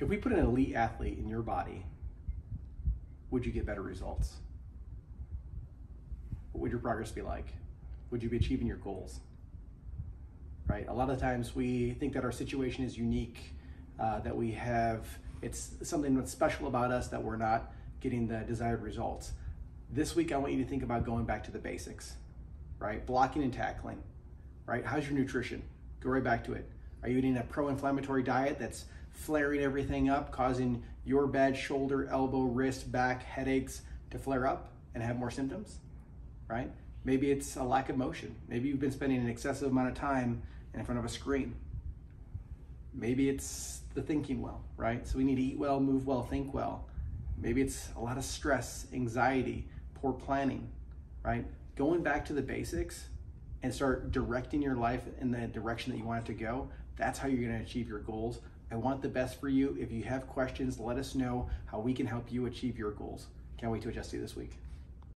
If we put an elite athlete in your body, would you get better results? What would your progress be like? Would you be achieving your goals? Right? A lot of times we think that our situation is unique, uh, that we have, it's something that's special about us that we're not getting the desired results. This week, I want you to think about going back to the basics, right? Blocking and tackling, right? How's your nutrition? Go right back to it. Are you eating a pro inflammatory diet that's flaring everything up, causing your bad shoulder, elbow, wrist, back, headaches to flare up and have more symptoms, right? Maybe it's a lack of motion. Maybe you've been spending an excessive amount of time in front of a screen. Maybe it's the thinking well, right? So we need to eat well, move well, think well. Maybe it's a lot of stress, anxiety, poor planning, right? Going back to the basics and start directing your life in the direction that you want it to go, that's how you're going to achieve your goals. I want the best for you. If you have questions, let us know how we can help you achieve your goals. Can't wait to adjust you this week.